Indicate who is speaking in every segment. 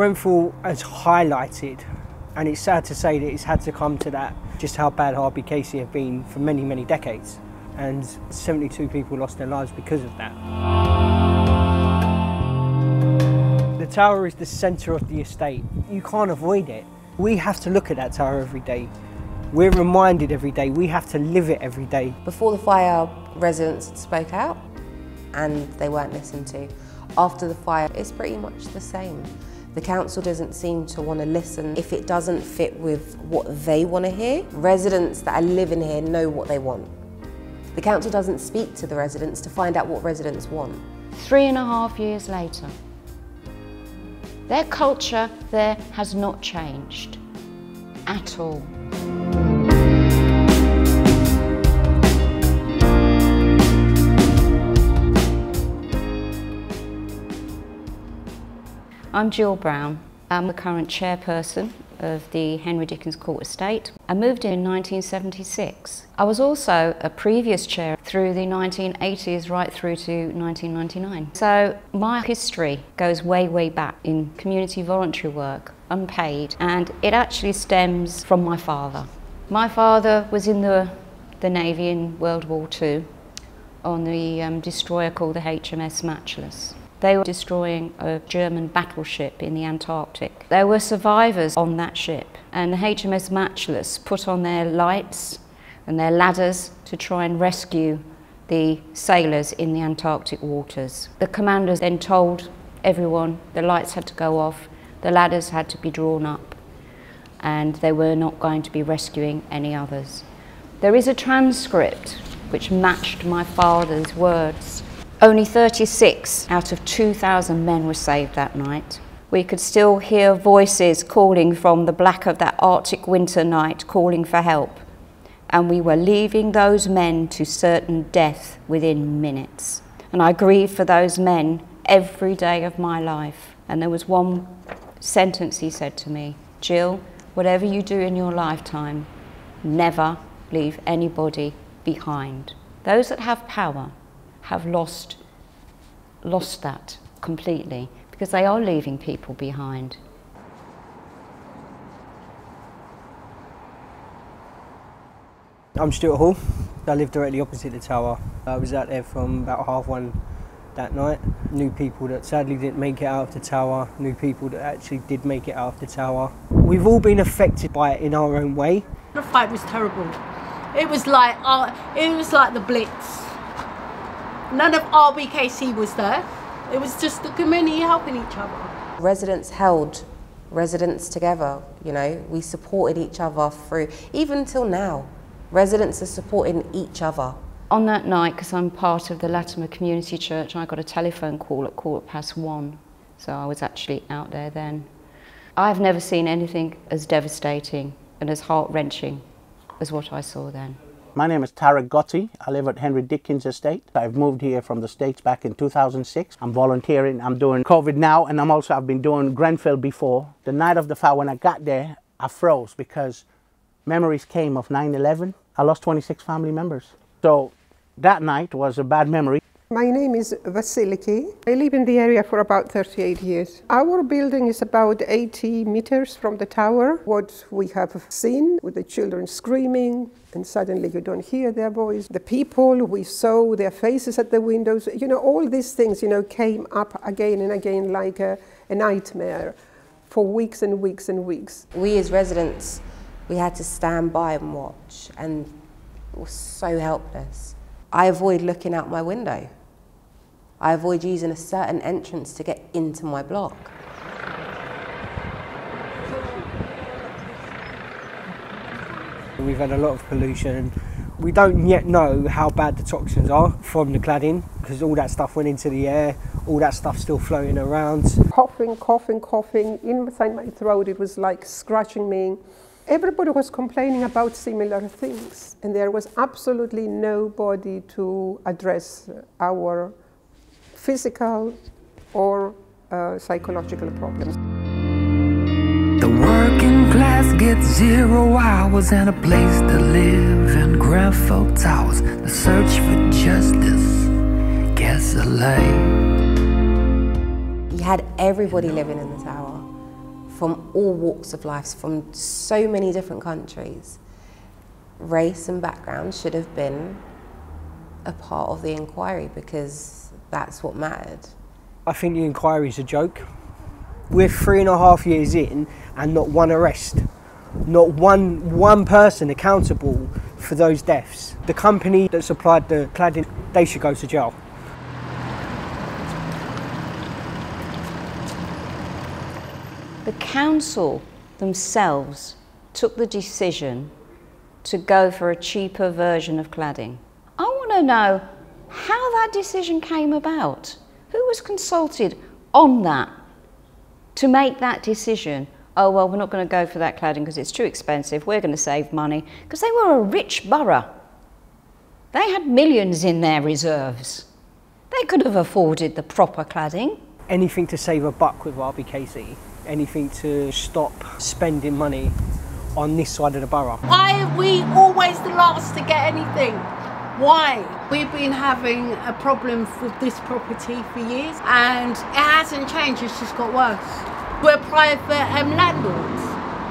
Speaker 1: Grenfell has highlighted, and it's sad to say that it's had to come to that, just how bad RBKC have been for many, many decades. And 72 people lost their lives because of that. The tower is the centre of the estate. You can't avoid it. We have to look at that tower every day. We're reminded every day. We have to live it every day.
Speaker 2: Before the fire, residents spoke out and they weren't listened to. After the fire, it's pretty much the same. The council doesn't seem to want to listen if it doesn't fit with what they want to hear. Residents that are living here know what they want. The council doesn't speak to the residents to find out what residents want.
Speaker 3: Three and a half years later, their culture there has not changed at all. I'm Jill Brown. I'm the current chairperson of the Henry Dickens Court Estate. I moved in 1976. I was also a previous chair through the 1980s right through to 1999. So my history goes way, way back in community voluntary work, unpaid, and it actually stems from my father. My father was in the, the Navy in World War II on the um, destroyer called the HMS Matchless. They were destroying a German battleship in the Antarctic. There were survivors on that ship, and the HMS Matchless put on their lights and their ladders to try and rescue the sailors in the Antarctic waters. The commanders then told everyone the lights had to go off, the ladders had to be drawn up, and they were not going to be rescuing any others. There is a transcript which matched my father's words only 36 out of 2,000 men were saved that night. We could still hear voices calling from the black of that Arctic winter night, calling for help. And we were leaving those men to certain death within minutes. And I grieve for those men every day of my life. And there was one sentence he said to me Jill, whatever you do in your lifetime, never leave anybody behind. Those that have power have lost, lost that completely because they are leaving people behind.
Speaker 1: I'm Stuart Hall. I live directly opposite the tower. I was out there from about half one that night. New people that sadly didn't make it out of the tower, new people that actually did make it out of the tower. We've all been affected by it in our own way.
Speaker 4: The fight was terrible. It was like uh, it was like the Blitz. None of RBKC was there. It was just the community helping each other.
Speaker 2: Residents held residents together, you know, we supported each other through, even till now, residents are supporting each other.
Speaker 3: On that night, because I'm part of the Latymer Community Church, I got a telephone call at quarter past one, so I was actually out there then. I've never seen anything as devastating and as heart-wrenching as what I saw then.
Speaker 5: My name is Tarek Gotti. I live at Henry Dickens Estate. I've moved here from the States back in 2006. I'm volunteering. I'm doing COVID now, and I'm also, I've been doing Grenfell before. The night of the fire, when I got there, I froze because memories came of 9-11. I lost 26 family members. So that night was a bad memory.
Speaker 6: My name is Vasiliki. I live in the area for about 38 years. Our building is about 80 meters from the tower. What we have seen with the children screaming, and suddenly you don't hear their voice. The people, we saw their faces at the windows. You know, all these things, you know, came up again and again like a, a nightmare for weeks and weeks and weeks.
Speaker 2: We as residents, we had to stand by and watch, and were so helpless. I avoid looking out my window. I avoid using a certain entrance to get into my block.
Speaker 1: We've had a lot of pollution. We don't yet know how bad the toxins are from the cladding because all that stuff went into the air, all that stuff still floating around.
Speaker 6: Coughing, coughing, coughing inside my throat. It was like scratching me. Everybody was complaining about similar things, and there was absolutely nobody to address our physical or uh, psychological problems.
Speaker 7: The working class gets zero hours and a place to live in Grenfell Towers. The search for justice gets delayed.
Speaker 2: You had everybody living in the tower. from all walks of life, from so many different countries. Race and background should have been a part of the inquiry because that's what mattered.
Speaker 1: I think the inquiry is a joke. We're three and a half years in and not one arrest. Not one one person accountable for those deaths. The company that supplied the cladding, they should go to jail.
Speaker 3: The council themselves took the decision to go for a cheaper version of cladding. I want to know how that decision came about. Who was consulted on that to make that decision? Oh, well, we're not going to go for that cladding because it's too expensive. We're going to save money because they were a rich borough. They had millions in their reserves. They could have afforded the proper cladding.
Speaker 1: Anything to save a buck with RBKC, anything to stop spending money on this side of the borough.
Speaker 4: Why are we always the last to get anything? Why? We've been having a problem with this property for years and it hasn't changed, it's just got worse. We're private um, landlords,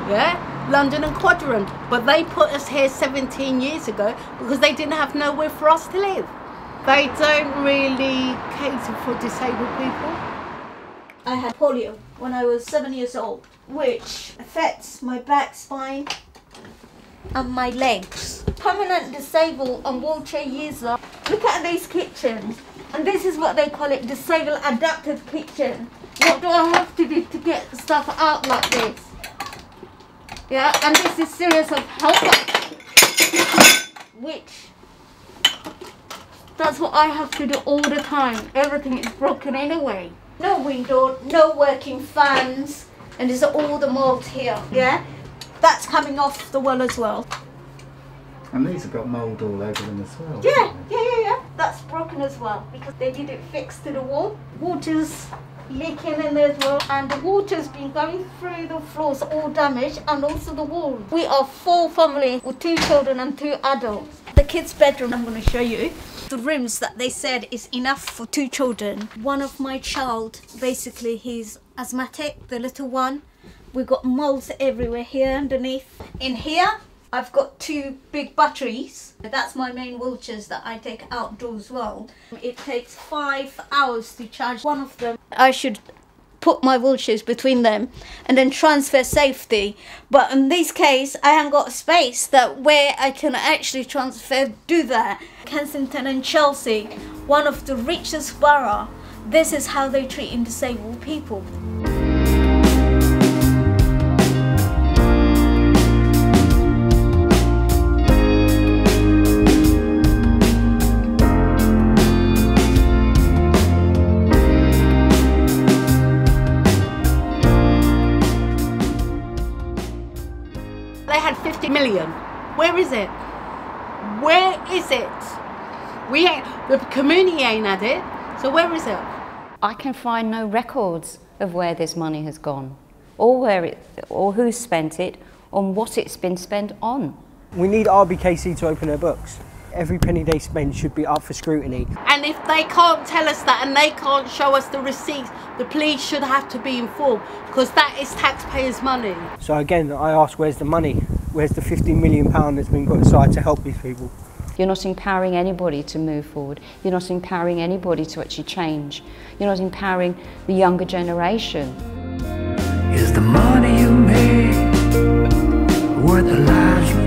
Speaker 4: yeah? London and Quadrant, but they put us here 17 years ago because they didn't have nowhere for us to live. They don't really cater for disabled people.
Speaker 8: I had polio when I was seven years old, which affects my back, spine, and my legs. Permanent disabled and wheelchair user. Look at these kitchens, and this is what they call it: disabled adaptive kitchen. What do I have to do to get stuff out like this? Yeah, and this is series of help, which that's what I have to do all the time. Everything is broken anyway. No window, no working fans, and there's all the mold here. Yeah, that's coming off the wall as well.
Speaker 9: And these have got mould all over them as well.
Speaker 8: Yeah, yeah, yeah, yeah. That's broken as well because they didn't fix to the wall. Water's leaking in there as well, and the water's been going through the floors, all damaged, and also the wall. We are four family with two children and two adults. The kids' bedroom, I'm going to show you. The rooms that they said is enough for two children. One of my child, basically, he's asthmatic, the little one. We've got molds everywhere here underneath. In here, I've got two big batteries. That's my main wheelchairs that I take outdoors as well. It takes five hours to charge one of them. I should put my wheelchairs between them and then transfer safety. But in this case, I haven't got a space that where I can actually transfer, do that. Kensington and Chelsea, one of the richest borough, this is how they treat disabled people.
Speaker 4: Million. Where is it? Where is it? We ain't, the community ain't had it. So where is it?
Speaker 3: I can find no records of where this money has gone, or where it, or who spent it, on what it's been spent on.
Speaker 1: We need RBKC to open their books. Every penny they spend should be up for scrutiny.
Speaker 4: And if they can't tell us that and they can't show us the receipts, the police should have to be informed because that is taxpayers' money.
Speaker 1: So again, I ask, where's the money? Where's the 15 million pound that's been put aside to help these people?
Speaker 3: You're not empowering anybody to move forward. You're not empowering anybody to actually change. You're not empowering the younger generation.
Speaker 7: Is the money you make worth the lives you